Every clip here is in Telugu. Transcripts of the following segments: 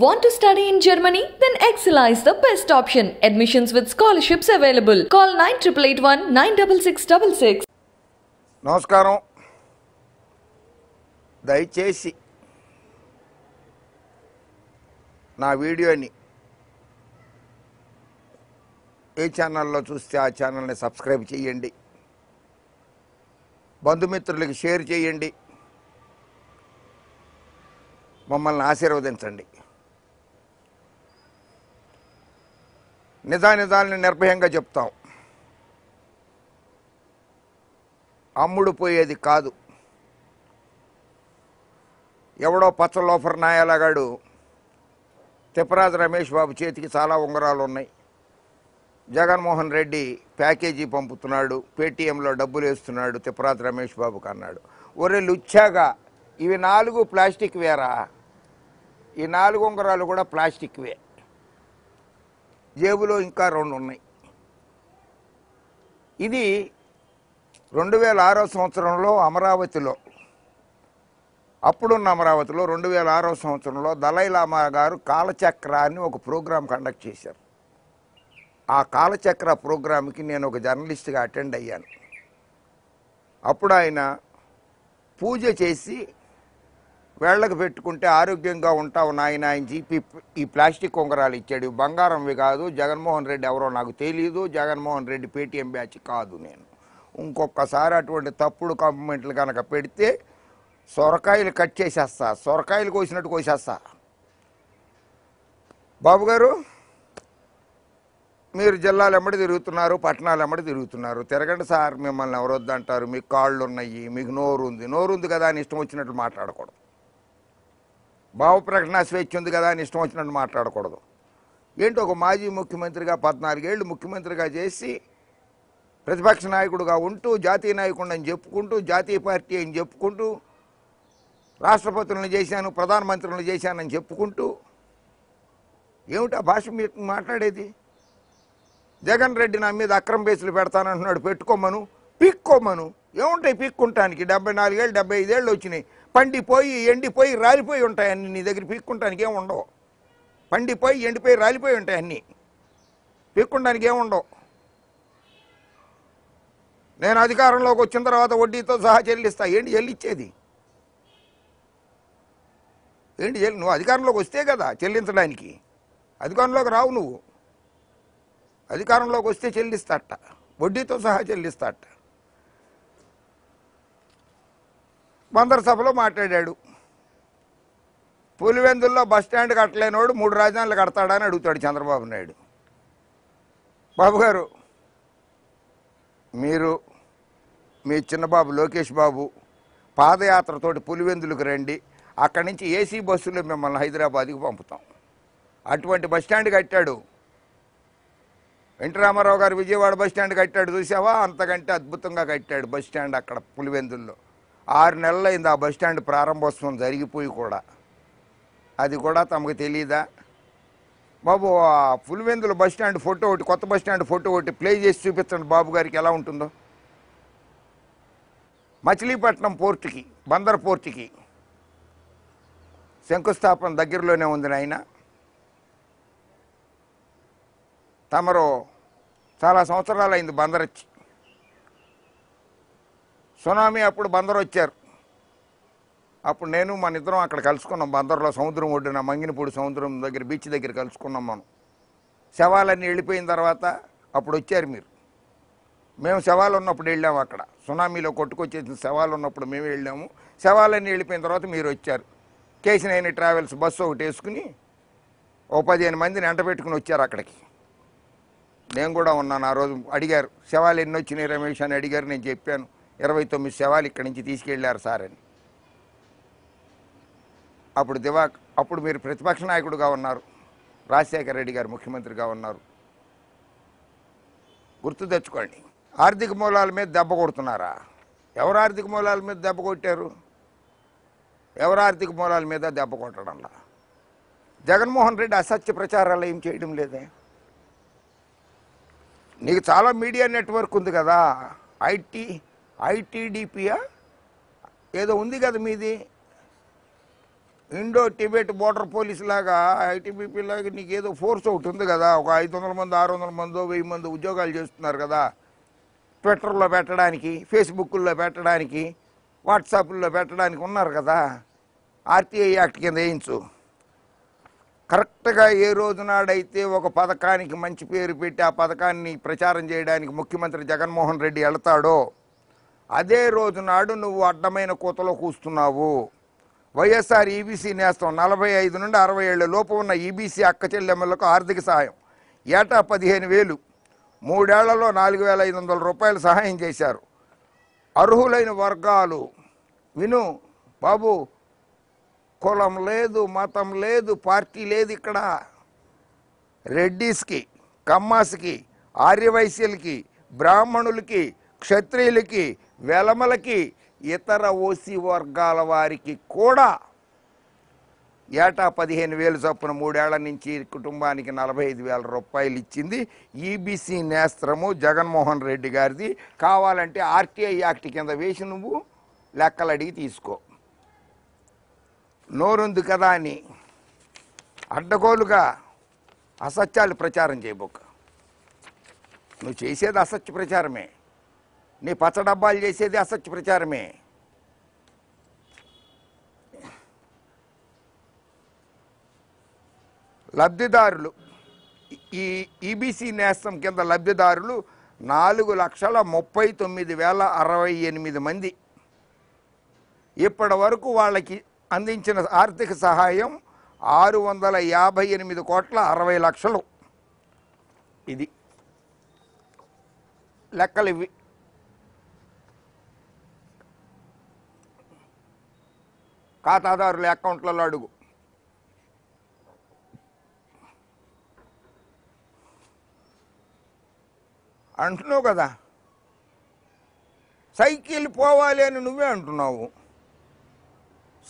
Want to study in Germany? Then Excella is the best option. Admissions with scholarships available. Call 9881 96666. నమస్కారం దయచేసి నా వీడియోని ఏ ఛానల్లో చూస్తే ఆ ఛానల్ని సబ్స్క్రైబ్ చేయండి బంధుమిత్రులకి షేర్ చేయండి మమ్మల్ని ఆశీర్వదించండి నిజానిజాలని నిర్భయంగా చెప్తాం. అమ్ముడు పోయేది కాదు. ఎవడో పచ్చ లోఫర్ నాయాలగాడు తిప్పరాజు రమేష్ బాబు చేతికి చాలా ఉంగరాలు ఉన్నాయి. జగన్మోహన్ రెడ్డి ప్యాకేజీ పంపుతున్నాడు పేటీఎంలో డబ్బులు వేస్తున్నాడు తిప్పరాజు రమేష్ బాబుకి అన్నాడు. ఒరే లుచ్చాగా ఇవి నాలుగు ప్లాస్టిక్ వేరా ఈ నాలుగు ఉంగరాలు కూడా ప్లాస్టిక్వే. జేబులో ఇంకా రెండు ఉన్నాయి ఇది రెండు వేల ఆరో సంవత్సరంలో అమరావతిలో అప్పుడున్న అమరావతిలో రెండు వేల ఆరో సంవత్సరంలో దలై లామా గారు కాలచక్ర అని ఒక ప్రోగ్రాం కండక్ట్ చేశారు. ఆ కాలచక్ర ప్రోగ్రాంకి నేను ఒక జర్నలిస్ట్గా అటెండ్ అయ్యాను. అప్పుడు ఆయన పూజ చేసి వేళ్ళకు పెట్టుకుంటే ఆరోగ్యంగా ఉంటావు నాయన అని చెప్పి ఈ ప్లాస్టిక్ ఉంగరాలు ఇచ్చాడు. బంగారంవి కాదు జగన్మోహన్ రెడ్డి ఎవరో నాకు తెలియదు జగన్మోహన్ రెడ్డి పేటీఎం బ్యాచ్ కాదు నేను. ఇంకొకసారి అటువంటి తప్పుడు కాంప్లిమెంట్లు కనుక పెడితే సొరకాయలు కట్ చేసేస్తా సొరకాయలు కోసినట్టు కోసేస్తా. బాబు గారు మీరు జిల్లాలు ఎమ్మడి తిరుగుతున్నారు పట్టణాలు ఎమ్మడి తిరుగుతున్నారు. తిరగండి సార్ మిమ్మల్ని ఎవరొద్దంటారు? మీకు కాళ్ళు ఉన్నాయి మీకు నోరు ఉంది నోరు ఉంది కదా అని ఇష్టం వచ్చినట్లు మాట్లాడకూడదు. భావ ప్రకటన స్వేచ్ఛ ఉంది కదా అని ఇష్టం వచ్చినట్టు మాట్లాడకూడదు. ఏంటో ఒక మాజీ ముఖ్యమంత్రిగా పద్నాలుగేళ్ళు ముఖ్యమంత్రిగా చేసి ప్రతిపక్ష నాయకుడుగా ఉంటూ జాతీయ నాయకుడు అని చెప్పుకుంటూ జాతీయ పార్టీ అని చెప్పుకుంటూ రాష్ట్రపతులను చేశాను ప్రధానమంత్రులను చేశానని చెప్పుకుంటూ ఏమిటా భాష మీరు మాట్లాడేది? జగన్ రెడ్డి నా మీద అక్రమ కేసులు పెడతానంటున్నాడు పెట్టుకోమను పిక్కోమను ఏముంటాయి పిక్కుంటానికి? డెబ్బై నాలుగేళ్ళు డెబ్బై ఐదేళ్ళు వచ్చినాయి. పండిపోయి ఎండిపోయి రాలిపోయి ఉంటాయి అన్ని. నీ దగ్గర పీక్కుంటానికి ఏమి ఉండవు. పండిపోయి ఎండిపోయి రాలిపోయి ఉంటాయి అన్నీ. పీక్కుంటానికి ఏం ఉండవు. నేను అధికారంలోకి వచ్చిన తర్వాత వడ్డీతో సహా చెల్లిస్తా ఏంటి చెల్లిచ్చేది ఏంటి చెల్లి నువ్వు అధికారంలోకి వస్తే కదా చెల్లించడానికి. అధికారంలోకి రావు నువ్వు. అధికారంలోకి వస్తే చెల్లిస్తాట వడ్డీతో సహా చెల్లిస్తాట బందర్ సభలో మాట్లాడాడు. పులివెందుల్లో బస్ స్టాండ్ కట్టలేనోడు మూడు రాజధానులు కడతాడని అడుగుతాడు చంద్రబాబు నాయుడు. బాబు గారు మీరు మీ చిన్నబాబు లోకేష్ బాబు పాదయాత్రతోటి పులివెందులకు రండి అక్కడి నుంచి ఏసీ బస్సులో మిమ్మల్ని హైదరాబాద్కి పంపుతాం. అటువంటి బస్ స్టాండ్ కట్టాడు. ఎన్టీ రామారావు గారు విజయవాడ బస్ స్టాండ్ కట్టాడు చూసావా? అంతకంటే అద్భుతంగా కట్టాడు బస్ స్టాండ్ అక్కడ పులివెందుల్లో. ఆరు నెలలైంది ఆ బస్ స్టాండ్ ప్రారంభోత్సవం జరిగిపోయి కూడా. అది కూడా తమకు తెలియదా బాబు ఆ పులివెందుల బస్ స్టాండ్ ఫోటో ఒకటి కొత్త బస్ స్టాండ్ ఫోటో ఒకటి ప్లే చేసి చూపించండి బాబు గారికి ఎలా ఉంటుందో. మచిలీపట్నం పోర్టుకి బందర్ పోర్టుకి. శంకుస్థాపన దగ్గరలోనే ఉంది నాయన. తమరు చాలా సంవత్సరాలు అయింది బందర్ సునామీ అప్పుడు బందరు వచ్చారు. అప్పుడు నేను మన ఇద్దరం అక్కడ కలుసుకున్నాం బందర్లో. సముద్రం ఒడ్డున మంగినపూడి సముద్రం దగ్గర బీచ్ దగ్గర కలుసుకున్నాం మనం. శవాలన్నీ వెళ్ళిపోయిన తర్వాత అప్పుడు వచ్చారు మీరు. మేము శవాలు ఉన్నప్పుడు వెళ్ళాము అక్కడ. సునామీలో కొట్టుకొచ్చేసిన శవాలు ఉన్నప్పుడు మేము వెళ్ళాము. శవాలన్నీ వెళ్ళిపోయిన తర్వాత మీరు వచ్చారు. కేసినేని ట్రావెల్స్ బస్సు ఒకటి వేసుకుని ఓ పదిహేను మందిని ఎంట పెట్టుకుని వచ్చారు అక్కడికి. నేను కూడా ఉన్నాను. ఆ రోజు అడిగారు శవాలు ఎన్ని వచ్చినాయి రమేష్? అని అడిగారు. నేను చెప్పాను ఇరవై తొమ్మిది శవాలు ఇక్కడి నుంచి తీసుకెళ్ళారు సార్ అని. అప్పుడు దివాక్ అప్పుడు మీరు ప్రతిపక్ష నాయకుడుగా ఉన్నారు. రాజశేఖర రెడ్డి గారు ముఖ్యమంత్రిగా ఉన్నారు. గుర్తు తెచ్చుకోండి. ఆర్థిక మూలాల మీద దెబ్బ కొడుతున్నారా? ఎవరు ఆర్థిక మూలాల మీద దెబ్బ కొట్టారు? ఎవరు ఆర్థిక మూలాల మీద దెబ్బ కొట్టడంలా? జగన్మోహన్ రెడ్డి అసత్య ప్రచారాలు ఏం చేయడం లేదే? నీకు చాలా మీడియా నెట్వర్క్ ఉంది కదా. ఐటీ ఐటీడీపీయా? ఏదో ఉంది కదా మీది. ఇండో టిబెట్ బోర్డర్ పోలీస్ లాగా ఐటీబీపీ లాగా నీకు ఏదో ఫోర్స్ ఒకటి ఉంది కదా. ఒక ఐదు వందల మంది ఆరు వందల మందో వెయ్యి మంది ఉద్యోగాలు చేస్తున్నారు కదా. ట్విట్టర్లో పెట్టడానికి ఫేస్బుక్లో పెట్టడానికి వాట్సాప్లో పెట్టడానికి ఉన్నారు కదా. ఆర్టీఐ యాక్ట్ కింద వేయించు. కరెక్ట్గా ఏ రోజునాడైతే ఒక పథకానికి మంచి పేరు పెట్టి ఆ పథకాన్ని ప్రచారం చేయడానికి ముఖ్యమంత్రి జగన్మోహన్ రెడ్డి వెళతాడో అదే రోజు నాడు నువ్వు అడ్డమైన కూతలో కూస్తున్నావు. వైఎస్ఆర్ ఈబీసీ నేస్తం నలభై ఐదు నుండి అరవై ఏళ్ళ లోపు ఉన్న ఈబీసీ అక్క చెల్లెమ్మలకు ఆర్థిక సహాయం. ఏటా పదిహేను వేలు. మూడేళ్ళలో నాలుగు వేల ఐదు వందల రూపాయలు సహాయం చేశారు. అర్హులైన వర్గాలు. విను బాబు కులం లేదు మతం లేదు పార్టీ లేదు ఇక్కడ. రెడ్డీస్కి కమ్మాస్కి ఆర్యవైశ్యులకి బ్రాహ్మణులకి క్షత్రియులకి వెలమలకి ఇతర ఓసీ వర్గాల వారికి కూడా ఏటా పదిహేను వేలు చొప్పున మూడేళ్ళ నుంచి కుటుంబానికి నలభై ఐదు వేల రూపాయలు ఇచ్చింది ఈబీసీ నేస్త్రము జగన్మోహన్ రెడ్డి గారిది. కావాలంటే ఆర్టీఐ యాక్ట్ కింద వేసి నువ్వు లెక్కలు అడిగి తీసుకో. నోరుంది కదా అని అడ్డగోలుగా అసత్యాలు ప్రచారం చేయబోక. నువ్వు చేసేది అసత్య ప్రచారమే. నీ పచ్చ డబ్బాలు చేసేది అసత్య ప్రచారమే. లబ్ధిదారులు ఈ ఈబీసీ నేస్తం కింద లబ్ధిదారులు నాలుగు లక్షల ముప్పై తొమ్మిది వేల అరవై ఎనిమిది మంది. ఇప్పటి వరకు వాళ్ళకి అందించిన ఆర్థిక సహాయం ఆరు వందల యాభై ఎనిమిది కోట్ల అరవై లక్షలు. ఇది లెక్కలు ఇవి. ఖాతాదారుల అకౌంట్లలో అడుగు. అంటున్నావు కదా. సైకిల్ పోవాలి అని నువ్వే అంటున్నావు.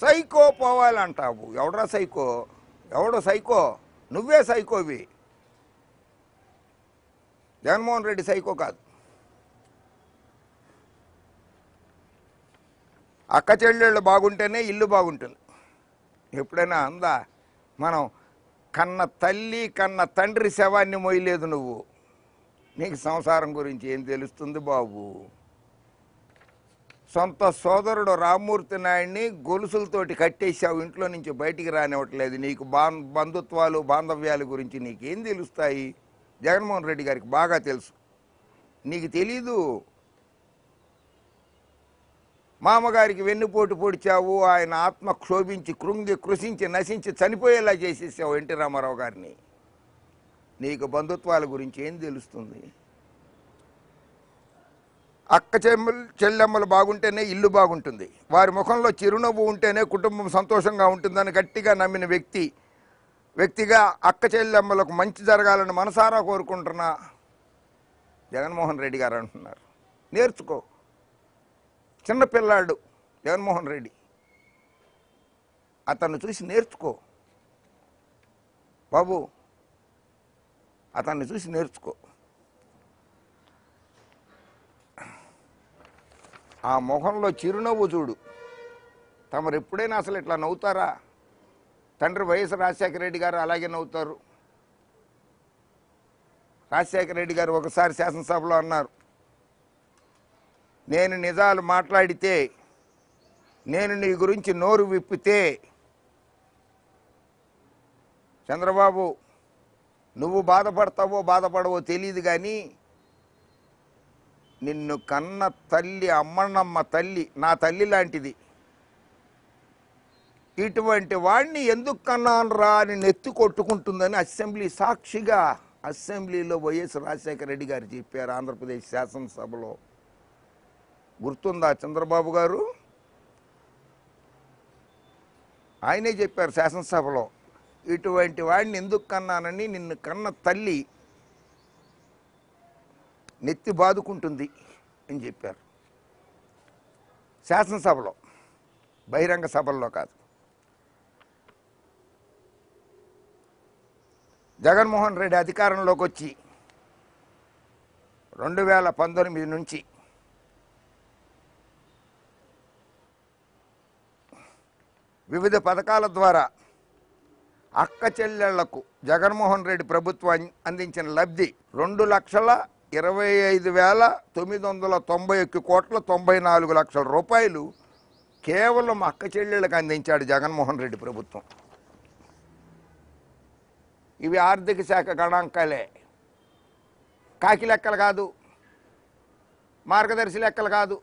సైకో పోవాలంటావు. ఎవడరా సైకో? ఎవడో సైకో? నువ్వే సైకోవి. జగన్మోహన్ రెడ్డి సైకో కాదు. అక్క చెల్లెళ్ళు బాగుంటేనే ఇల్లు బాగుంటుంది. ఎప్పుడైనా అందా మనం కన్న తల్లి కన్న తండ్రి శవాన్ని మోయలేదు నువ్వు. నీకు సంసారం గురించి ఏం తెలుస్తుంది బాబు? సొంత సోదరుడు రామ్మూర్తి నాయుడిని గొలుసులతోటి కట్టేసావు ఇంట్లో నుంచి బయటికి రానివ్వట్లేదు. నీకు బాన్ బంధుత్వాలు బాంధవ్యాల గురించి నీకేం తెలుస్తాయి? జగన్మోహన్ రెడ్డి గారికి బాగా తెలుసు. నీకు తెలీదు. మామగారికి వెన్నుపోటు పొడిచావు ఆయన ఆత్మ క్షోభించి కృంగి కృషించి నశించి చనిపోయేలా చేసేసావు ఎన్టీ రామారావు గారిని. నీకు బంధుత్వాల గురించి ఏం తెలుస్తుంది? అక్క చెల్లెమ్మలు చెల్లెమ్మలు బాగుంటేనే ఇల్లు బాగుంటుంది. వారి ముఖంలో చిరునవ్వు ఉంటేనే కుటుంబం సంతోషంగా ఉంటుందని గట్టిగా నమ్మిన వ్యక్తి వ్యక్తిగా అక్క చెల్లెమ్మలకు మంచి జరగాలని మనసారా కోరుకుంటున్నా? జగన్మోహన్ రెడ్డి గారు అంటున్నారు. నేర్చుకో. చిన్న పిల్లాడు జగన్మోహన్ రెడ్డి. అతన్ని చూసి నేర్చుకో. బాబు అతన్ని చూసి నేర్చుకో. ఆ మొహంలో చిరునవ్వు చూడు. తమరు ఎప్పుడైనా అసలు ఇట్లా నవ్వుతారా? తండ్రి వైఎస్ రాజశేఖర రెడ్డి గారు అలాగే నవ్వుతారు. రాజశేఖర రెడ్డి గారు ఒకసారి శాసనసభలో అన్నారు. నేను నిజాలు మాట్లాడితే నేను నీ గురించి నోరు విప్పితే చంద్రబాబు నువ్వు బాధపడతావో బాధపడవో తెలియదు కానీ నిన్ను కన్న తల్లి అమ్మన్నమ్మ తల్లి నా తల్లి లాంటిది. ఇటువంటి వాడిని ఎందుకు కన్నాను రా అని నెత్తి కొట్టుకుంటుందని అసెంబ్లీ సాక్షిగా అసెంబ్లీలో వైఎస్ రాజశేఖర రెడ్డి గారు చెప్పారు ఆంధ్రప్రదేశ్ శాసనసభలో. గుర్తుందా చంద్రబాబు గారు? ఆయనే చెప్పారు శాసనసభలో ఇటువంటి వాడిని ఎందుకు కన్నానని నిన్ను కన్న తల్లి నెత్తి బాదుకుంటుంది అని చెప్పారు. శాసనసభలో బహిరంగ సభల్లో కాదు. జగన్మోహన్ రెడ్డి అధికారంలోకి వచ్చి రెండు వేల పంతొమ్మిది నుంచి వివిధ పథకాల ద్వారా అక్క చెల్లెళ్ళకు జగన్మోహన్ రెడ్డి ప్రభుత్వం అందించిన లబ్ధి రెండు లక్షల ఇరవై ఐదు వేల తొమ్మిది వందల తొంభై ఒక్క కోట్ల తొంభై నాలుగు లక్షల రూపాయలు కేవలం అక్క చెల్లెళ్ళకి అందించాడు జగన్మోహన్ రెడ్డి ప్రభుత్వం. ఇవి ఆర్థిక శాఖ గణాంకాలే. కాకి లెక్కలు కాదు. మార్గదర్శి లెక్కలు కాదు.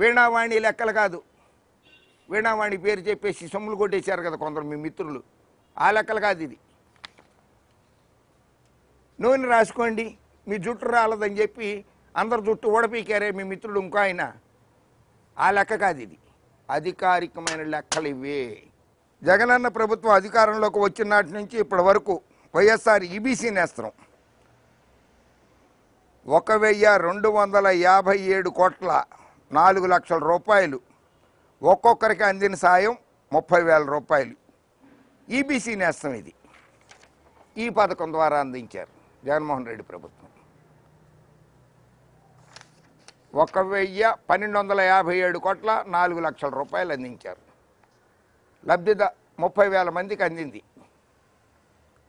వీణావాణి లెక్కలు కాదు. వీణావాణి పేరు చెప్పేసి సొమ్ములు కొట్టేశారు కదా కొందరు మీ మిత్రులు. ఆ లెక్కలు కాదు ఇది. నూనె రాసుకోండి మీ జుట్టు రాలదని చెప్పి అందరు జుట్టు ఓడపీకారే మీ మిత్రుడు ఇంకో ఆయన. ఆ లెక్క కాదు ఇది. అధికారికమైన లెక్కలు ఇవే. జగనన్న ప్రభుత్వం అధికారంలోకి వచ్చిన నాటి నుంచి ఇప్పటి వరకు వైఎస్ఆర్ ఈబీసీ నేస్త్రం. ఒక వెయ్యి రెండు వందల యాభై ఏడు కోట్ల నాలుగు లక్షల రూపాయలు. ఒక్కొక్కరికి అందిన సాయం ముప్పై వేల రూపాయలు. ఈబీసీ నేస్తం ఇది. ఈ పథకం ద్వారా అందించారు జగన్మోహన్ రెడ్డి ప్రభుత్వం. ఒక వెయ్యి పన్నెండు వందల యాభై ఏడు కోట్ల నాలుగు లక్షల రూపాయలు అందించారు. లబ్ధిద ముప్పై వేల మందికి అందింది.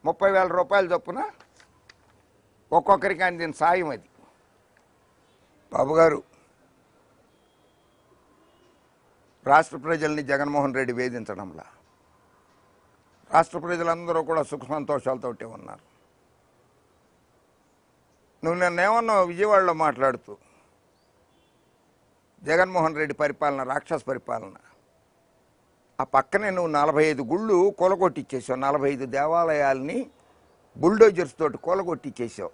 ముప్పై వేల రూపాయల చొప్పున ఒక్కొక్కరికి అందిన సాయం అది. బాబు గారు రాష్ట్ర ప్రజల్ని జగన్మోహన్ రెడ్డి వేధించడంలా. రాష్ట్ర ప్రజలందరూ కూడా సుఖ సంతోషాలతోటి ఉన్నారు. నువ్వు నన్నేమన్నావు విజయవాడలో మాట్లాడుతూ జగన్మోహన్ రెడ్డి పరిపాలన రాక్షస పరిపాలన ఆ పక్కనే నువ్వు నలభై ఐదు గుళ్ళు కూలగొట్టిచ్చేసావు నలభై ఐదు దేవాలయాల్ని బుల్డోజర్స్ తోటి కూలగొట్టిచ్చేసావు.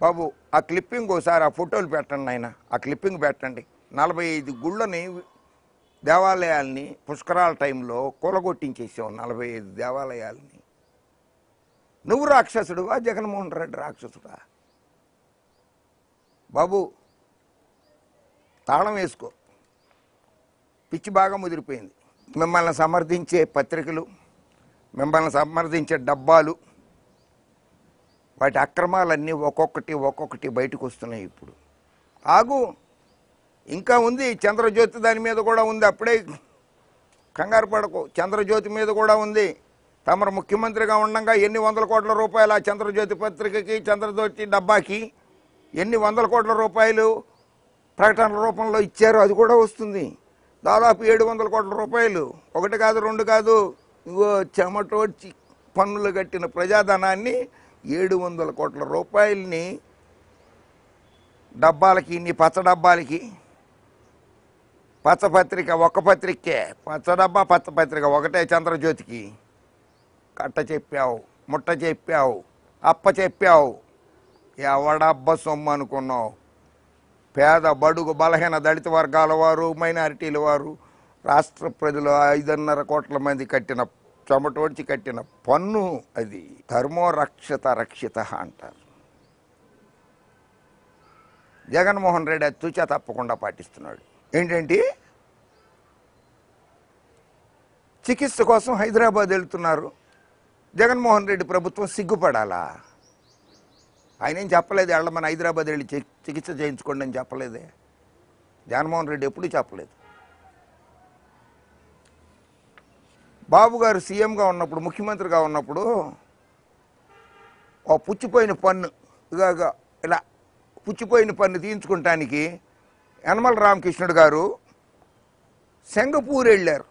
బాబు ఆ క్లిప్పింగ్ ఒకసారి ఆ ఫోటోలు పెట్టండి ఆయన ఆ క్లిప్పింగ్ పెట్టండి. నలభై ఐదు గుళ్ళని దేవాలయాల్ని పుష్కరాల టైంలో కూలగొట్టించేసావు నలభై ఐదు దేవాలయాల్ని. నువ్వు రాక్షసుడువా జగన్మోహన్ రెడ్డి రాక్షసుడా? బాబు తాళం వేసుకో. పిచ్చి బాగా ముదిరిపోయింది. మిమ్మల్ని సమర్థించే పత్రికలు మిమ్మల్ని సమర్థించే డబ్బాలు వాటి అక్రమాలన్నీ ఒక్కొక్కటి ఒక్కొక్కటి బయటకు వస్తున్నాయి ఇప్పుడు. ఆగు. ఇంకా ఉంది చంద్రజ్యోతి దాని మీద కూడా ఉంది అప్పుడే కంగారు పడకు. చంద్రజ్యోతి మీద కూడా ఉంది. తమరు ముఖ్యమంత్రిగా ఉండగా ఎన్ని వందల కోట్ల రూపాయలు ఆ చంద్రజ్యోతి పత్రికకి చంద్రజ్యోతి డబ్బాకి ఎన్ని వందల కోట్ల రూపాయలు ప్రకటనల రూపంలో ఇచ్చారో అది కూడా వస్తుంది. దాదాపు ఏడు వందల కోట్ల రూపాయలు. ఒకటి కాదు రెండు కాదు ఇగో చెమటోడ్చి పన్నులు కట్టిన ప్రజాధనాన్ని ఏడు వందల కోట్ల రూపాయలని డబ్బాలకి ఇన్ని పచ్చ డబ్బాలకి పచ్చపత్రిక ఒక ఒక్క పత్రికే. పచ్చడబ్బా పచ్చపత్రిక ఒకటే చంద్రజ్యోతికి. కట్ట చెప్పావు ముట్ట చెప్పావు అప్ప చెప్పావు. ఎవడబ్బ సొమ్ము అనుకున్నావు? పేద బడుగు బలహీన దళిత వర్గాల వారు మైనారిటీల వారు రాష్ట్ర ప్రజలు ఐదున్నర కోట్ల మంది కట్టిన చెమటోడ్చి కట్టిన పన్ను అది. ధర్మోరక్షత రక్షిత అంటారు. జగన్మోహన్ రెడ్డి అది తుచ తప్పకుండా పాటిస్తున్నాడు. ఏంటంటే చికిత్స కోసం హైదరాబాద్ వెళ్తున్నారు. జగన్మోహన్ రెడ్డి ప్రభుత్వం సిగ్గుపడాలా? ఆయన ఏం చెప్పలేదు వెళ్ళమని హైదరాబాద్ వెళ్ళి చికిత్స చేయించుకోండి అని చెప్పలేదే. జగన్మోహన్ రెడ్డి ఎప్పుడూ చెప్పలేదు. బాబు గారు సీఎంగా ఉన్నప్పుడు ముఖ్యమంత్రిగా ఉన్నప్పుడు ఓ పుచ్చిపోయిన పన్ను ఇలాగా ఇలా పుచ్చిపోయిన పన్ను తీయించుకుంటానికి యనమల రామకృష్ణుడు గారు సింగపూర్ వెళ్ళారు.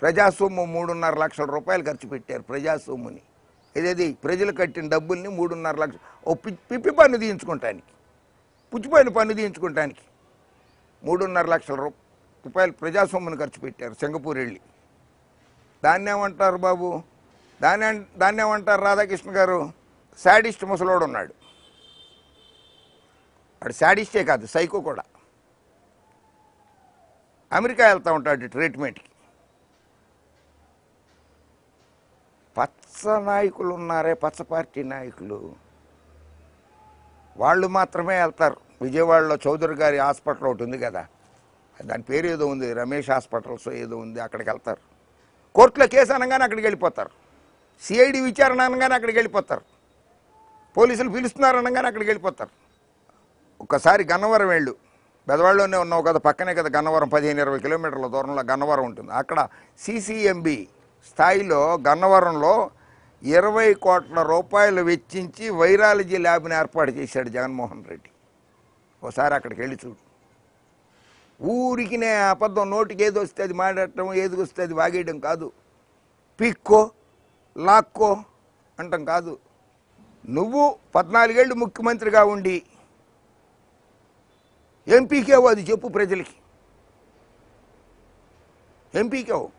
ప్రజాసొమ్ము మూడున్నర లక్షల రూపాయలు ఖర్చు పెట్టారు ప్రజాసొమ్ముని ఇదేది ప్రజలు కట్టిన డబ్బుల్ని మూడున్నర లక్షలు ఓ పి- పిప్పి పన్ను తీయించుకుంటానికి. పుచ్చిపోయిన పన్ను తీయించుకుంటానికి. మూడున్నర లక్షల రూపాయలు ప్రజాసొమ్ముని ఖర్చు పెట్టారు సింగపూర్ వెళ్ళి. దాన్ని ఏమంటారు బాబు? దాన్ని అన్- దాన్ని ఏమంటారు రాధాకృష్ణ గారు? శాడిస్ట్ ముసలోడు ఉన్నాడు వాడు శాడిస్టే కాదు సైకో కూడా. అమెరికా వెళ్తూ ఉంటాడు ట్రీట్మెంట్కి పచ్చ నాయకులు ఉన్నారే పచ్చ పార్టీ నాయకులు. వాళ్ళు మాత్రమే వెళ్తారు. విజయవాడలో చౌదరి గారి హాస్పిటల్ ఒకటి ఉంది కదా. దాని పేరు ఏదో ఉంది రమేష్ హాస్పిటల్స్ ఏదో ఉంది అక్కడికి వెళ్తారు. కోర్టులో కేసు అనగానే అక్కడికి వెళ్ళిపోతారు. సిఐడి విచారణ అనగానే అక్కడికి వెళ్ళిపోతారు. పోలీసులు పిలుస్తున్నారు అనగానే అక్కడికి వెళ్ళిపోతారు. ఒక్కసారి గన్నవరం వెళ్ళు. బెదవాళ్ళలోనే ఉన్నావు కదా పక్కనే కదా గన్నవరం పదిహేను ఇరవై కిలోమీటర్ల దూరంలో గన్నవరం ఉంటుంది. అక్కడ సిసిఎంబి స్థాయిలో గన్నవరంలో ఇరవై కోట్ల రూపాయలు వెచ్చించి వైరాలజీ ల్యాబ్ని ఏర్పాటు చేశాడు జగన్మోహన్ రెడ్డి. ఒకసారి అక్కడికి వెళ్ళి చూడు. ఊరికినే అబద్ధం నోటికి ఏది వస్తే అది మాట్లాడటం ఏది వస్తే అది వాగేయడం కాదు. పిక్కో లాక్కో అంటాం కాదు. నువ్వు పద్నాలుగేళ్ళు ముఖ్యమంత్రిగా ఉండి ఎంపీకేవు అది చెప్పు ప్రజలకి. ఎంపీకేవు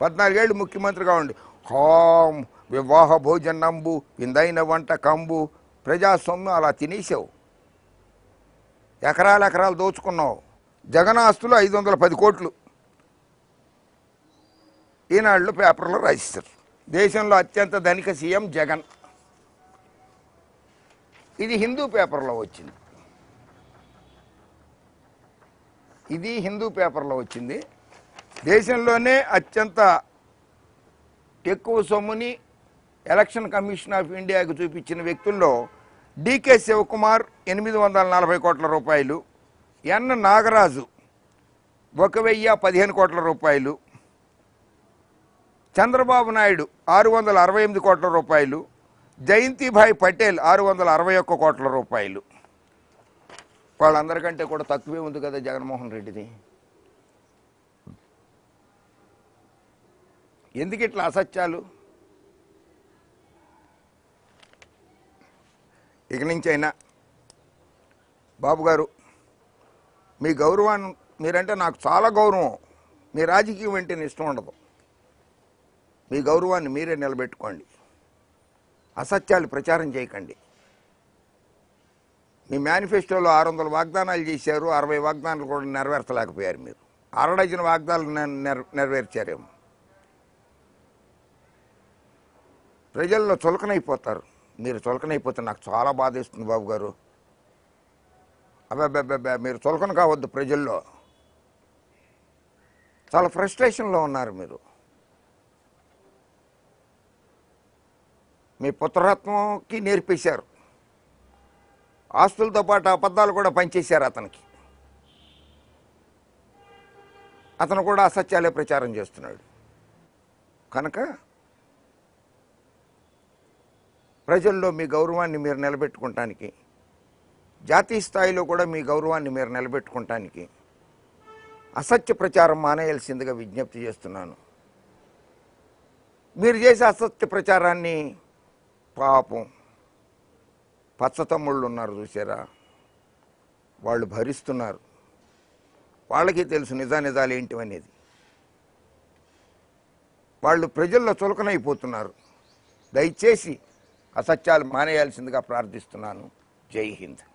పద్నాలుగేళ్ళు ముఖ్యమంత్రిగా ఉండి. హాం వివాహ భోజనంబు విందైన వంట కంబు ప్రజాస్వామ్యం అలా తినేసావు. ఎకరాలు ఎకరాలు దోచుకున్నావు. జగన్ ఆస్తులు ఐదు వందల పది కోట్లు. ఈనాళ్ళు పేపర్లో రాసిస్తారు. దేశంలో అత్యంత ధనిక సీఎం జగన్. ఇది హిందూ పేపర్లో వచ్చింది. ఇది హిందూ పేపర్లో వచ్చింది. దేశంలోనే అత్యంత ఎక్కువ సొమ్ముని ఎలక్షన్ కమిషన్ ఆఫ్ ఇండియాకు చూపించిన వ్యక్తుల్లో డికే శివకుమార్ ఎనిమిది వందల నలభై కోట్ల రూపాయలు ఎన్ నాగరాజు ఒక వెయ్యి పదిహేను కోట్ల రూపాయలు చంద్రబాబు నాయుడు ఆరు వందల అరవై ఎనిమిది కోట్ల రూపాయలు జయంతిభాయ్ పటేల్ ఆరు వందల అరవై ఒక్క కోట్ల రూపాయలు. వాళ్ళందరికంటే కూడా తక్కువే ఉంది కదా జగన్మోహన్ రెడ్డిది. ఎందుకు ఇట్లా అసత్యాలు? ఇక నుంచి అయినా బాబు గారు మీ గౌరవాన్ని మీరంటే నాకు చాలా గౌరవం. మీ రాజకీయం అంటే ఇష్టం ఉండదు. మీ గౌరవాన్ని మీరే నిలబెట్టుకోండి. అసత్యాలు ప్రచారం చేయకండి. మీ మేనిఫెస్టోలో ఆరు వందల వాగ్దానాలు చేశారు అరవై వాగ్దానాలు కూడా నెరవేర్చలేకపోయారు మీరు. అరడజన వాగ్దానాలు నె- నెర- నెరవేర్చారేమో. ప్రజల్లో చులకనైపోతారు. మీరు చులకనైపోతే నాకు చాలా బాధేస్తుంది బాబు గారు. అబ్బాబ్బాబ్బా మీరు చులకన కావద్దు ప్రజల్లో. చాలా ఫ్రస్ట్రేషన్లో ఉన్నారు మీరు. మీ పుత్రరత్వంకి నేర్పేశారు. ఆస్తులతో పాటు అబద్ధాలు కూడా పనిచేశారు అతనికి. అతను కూడా అసత్యాలే ప్రచారం చేస్తున్నాడు. కనుక ప్రజల్లో మీ గౌరవాన్ని మీరు నిలబెట్టుకుంటానికి జాతీయ స్థాయిలో కూడా మీ గౌరవాన్ని మీరు నిలబెట్టుకుంటానికి అసత్య ప్రచారం మానేయాల్సిందిగా విజ్ఞప్తి చేస్తున్నాను. మీరు చేసే అసత్య ప్రచారాన్ని పాపం పచ్చతమ్ముళ్ళు ఉన్నారు చూసారా వాళ్ళు భరిస్తున్నారు. వాళ్ళకి తెలుసు నిజా నిజాలు ఏంటి అనేది. వాళ్ళు ప్రజల్లో చులకనైపోతున్నారు. దయచేసి అసత్యాలు మానేయాల్సిందిగా ప్రార్థిస్తున్నాను. జై హింద్.